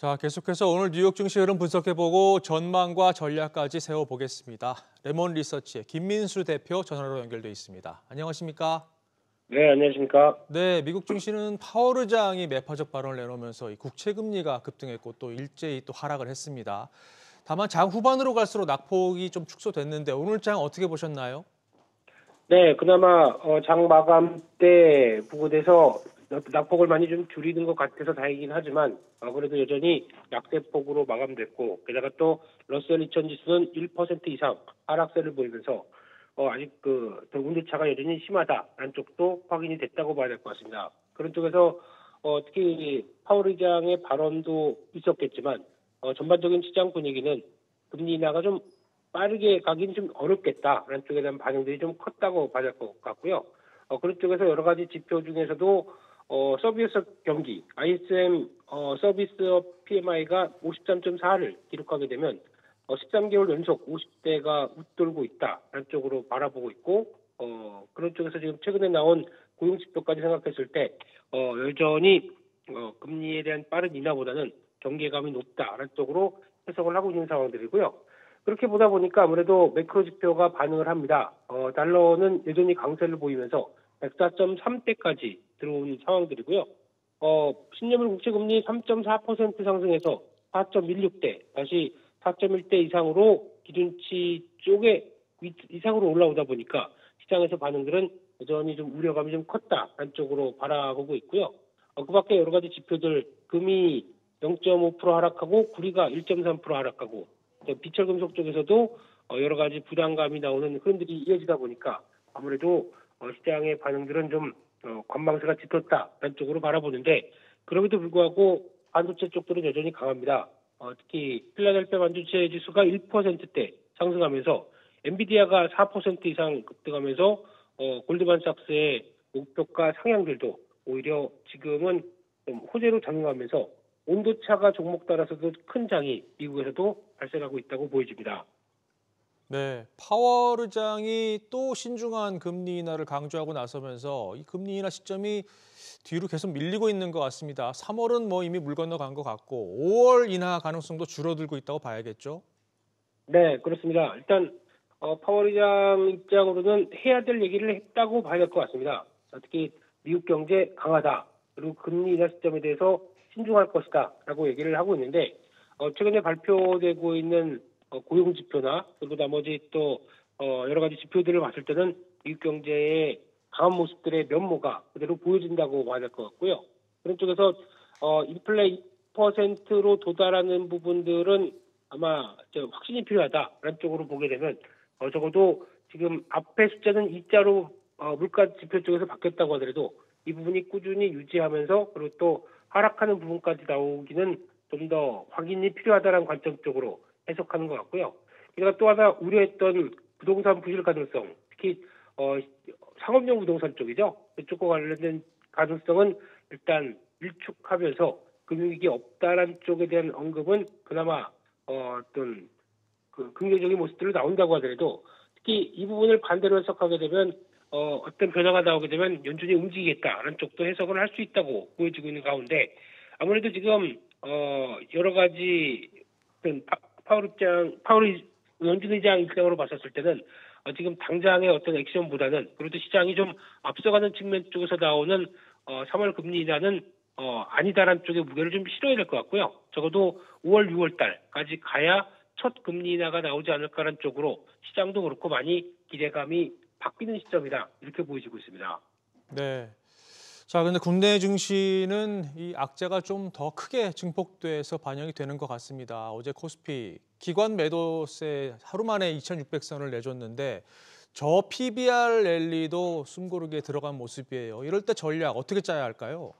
자, 계속해서 오늘 뉴욕 증시 흐름 분석해보고 전망과 전략까지 세워보겠습니다. 레몬 리서치의 김민수 대표 전화로 연결돼 있습니다. 안녕하십니까? 네, 안녕하십니까? 네, 미국 증시는 파월 의장이 매파적 발언을 내놓으면서 국채 금리가 급등했고 또 일제히 또 하락을 했습니다. 다만 장 후반으로 갈수록 낙폭이 좀 축소됐는데 오늘 장 어떻게 보셨나요? 네, 그나마 어, 장 마감 때 부근에서 낙폭을 많이 좀 줄이는 것 같아서 다행이긴 하지만 어, 그래도 여전히 약세폭으로 마감됐고 게다가 또 러셀 2000 지수는 1% 이상 하락세를 보이면서 어, 아직 그 온도차가 여전히 심하다라는 쪽도 확인이 됐다고 봐야 될 것 같습니다. 그런 쪽에서 어, 특히 파월 의장의 발언도 있었겠지만 어, 전반적인 시장 분위기는 금리 인하가 좀 빠르게 가긴 좀 어렵겠다라는 쪽에 대한 반응들이 좀 컸다고 봐야 될 것 같고요. 어, 그런 쪽에서 여러 가지 지표 중에서도 어, 서비스 경기, ISM 어, 서비스업 PMI가 53.4를 기록하게 되면 어, 13개월 연속 50대가 웃돌고 있다라는 쪽으로 바라보고 있고 어, 그런 쪽에서 지금 최근에 나온 고용 지표까지 생각했을 때 어, 여전히 어, 금리에 대한 빠른 인하보다는 경계감이 높다라는 쪽으로 해석을 하고 있는 상황들이고요. 그렇게 보다 보니까 아무래도 매크로 지표가 반응을 합니다. 어, 달러는 여전히 강세를 보이면서 104.3대까지 들어온 상황들이고요. 어, 10년물 국채금리 3.4% 상승해서 4.16대, 다시 4.1대 이상으로 기준치 쪽에 이상으로 올라오다 보니까 시장에서 반응들은 여전히 좀 우려감이 좀 컸다 한쪽으로 바라보고 있고요. 어, 그 밖에 여러 가지 지표들 금이 0.5% 하락하고 구리가 1.3% 하락하고 비철금속 쪽에서도 어, 여러 가지 부담감이 나오는 흐름들이 이어지다 보니까 아무래도 어, 시장의 반응들은 좀 어, 관망세가 짙었다라는 쪽으로 바라보는데 그럼에도 불구하고 반도체 쪽들은 여전히 강합니다. 어, 특히 필라델피아 반도체 지수가 1%대 상승하면서 엔비디아가 4% 이상 급등하면서 어, 골드만삭스의 목표가 상향들도 오히려 지금은 좀 호재로 작용하면서 온도차가 종목 따라서도 큰 장이 미국에서도 발생하고 있다고 보여집니다. 네, 파월 의장이 또 신중한 금리 인하를 강조하고 나서면서 이 금리 인하 시점이 뒤로 계속 밀리고 있는 것 같습니다. 3월은 뭐 이미 물 건너간 것 같고 5월 인하 가능성도 줄어들고 있다고 봐야겠죠? 네, 그렇습니다. 일단 어, 파월 의장 입장으로는 해야 될 얘기를 했다고 봐야 될 것 같습니다. 특히 미국 경제 강하다. 그리고 금리 인하 시점에 대해서 신중할 것이다라고 얘기를 하고 있는데 어, 최근에 발표되고 있는 어, 고용 지표나 그리고 나머지 또 어, 여러 가지 지표들을 봤을 때는 미국 경제의 강한 모습들의 면모가 그대로 보여진다고 봐야 될 것 같고요. 그런 쪽에서 어, 인플레 2%로 도달하는 부분들은 아마 확신이 필요하다라는 쪽으로 보게 되면 어, 적어도 지금 앞에 숫자는 2자로 어, 물가 지표 쪽에서 바뀌었다고 하더라도 이 부분이 꾸준히 유지하면서 그리고 또 하락하는 부분까지 나오기는 좀 더 확인이 필요하다는 관점 쪽으로 해석하는 것 같고요. 그리고 또 하나 우려했던 부동산 부실 가능성, 특히 어, 상업용 부동산 쪽이죠. 그쪽과 관련된 가능성은 일단 일축하면서 금융위기 없다라는 쪽에 대한 언급은 그나마 어, 어떤 그 긍정적인 모습들로 나온다고 하더라도 특히 이 부분을 반대로 해석하게 되면 어, 어떤 변화가 나오게 되면 연준이 움직이겠다라는 쪽도 해석을 할 수 있다고 보여지고 있는 가운데 아무래도 지금 어, 여러 가지 파월 입장, 파월 연준 의장 입장으로 봤었을 때는 어, 지금 당장의 어떤 액션보다는 그래도 시장이 좀 앞서가는 측면 쪽에서 나오는 어, 3월 금리 인하는 어, 아니다라는 쪽에 무게를 좀 실어야 될 것 같고요. 적어도 5월, 6월 달까지 가야 첫 금리 인하가 나오지 않을까라는 쪽으로 시장도 그렇고 많이 기대감이 바뀌는 시점이다 이렇게 보여지고 있습니다. 네. 자, 근데 국내 증시는 이 악재가 좀 더 크게 증폭돼서 반영이 되는 것 같습니다. 어제 코스피 기관 매도세 하루 만에 2,600선을 내줬는데 저 PBR 랠리도 숨고르게 들어간 모습이에요. 이럴 때 전략 어떻게 짜야 할까요?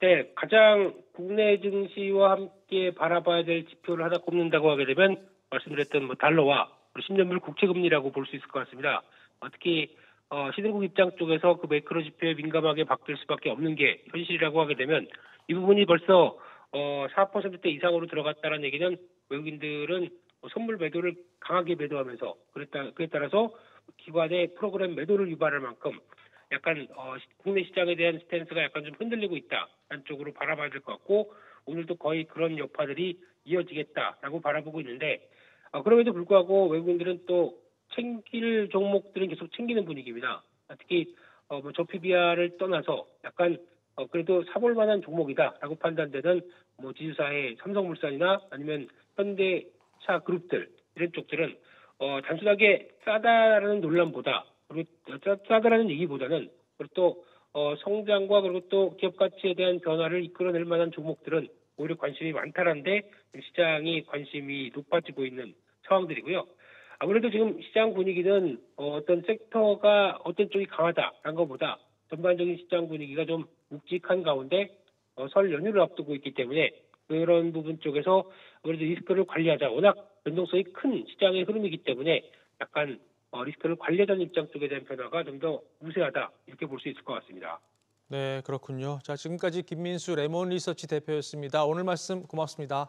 네, 가장 국내 증시와 함께 바라봐야 될 지표를 하나 꼽는다고 하게 되면 말씀드렸던 뭐 달러와 10년물 국채 금리라고 볼 수 있을 것 같습니다. 특히 어, 시중국 입장 쪽에서 그 매크로 지표에 민감하게 바뀔 수밖에 없는 게 현실이라고 하게 되면 이 부분이 벌써 어, 4%대 이상으로 들어갔다는 얘기는 외국인들은 뭐 선물 매도를 강하게 매도하면서 그랬다 그에 따라서 기관의 프로그램 매도를 유발할 만큼 약간 어, 국내 시장에 대한 스탠스가 약간 좀 흔들리고 있다 한쪽으로 바라봐야 될 것 같고 오늘도 거의 그런 여파들이 이어지겠다라고 바라보고 있는데 어, 그럼에도 불구하고 외국인들은 또 챙길 종목들은 계속 챙기는 분위기입니다. 특히 어, 뭐 저피비아를 떠나서 약간 어, 그래도 사볼 만한 종목이다라고 판단되는 뭐 지주사의 삼성물산이나 아니면 현대차 그룹들 이런 쪽들은 어, 단순하게 싸다라는 논란보다 그리고 싸- 싸다라는 얘기보다는 그리고 또 어, 성장과 그리고 또 기업 가치에 대한 변화를 이끌어낼 만한 종목들은 오히려 관심이 많다는데 시장이 관심이 높아지고 있는 상황들이고요. 아무래도 지금 시장 분위기는 어, 어떤 섹터가 어떤 쪽이 강하다라는 것보다 전반적인 시장 분위기가 좀 묵직한 가운데 어, 설 연휴를 앞두고 있기 때문에 그런 부분 쪽에서 그래도 리스크를 관리하자. 워낙 변동성이 큰 시장의 흐름이기 때문에 약간 어, 리스크를 관리하자는 입장 쪽에 대한 변화가 좀 더 우세하다 이렇게 볼 수 있을 것 같습니다. 네, 그렇군요. 자, 지금까지 김민수 레몬 리서치 대표였습니다. 오늘 말씀 고맙습니다.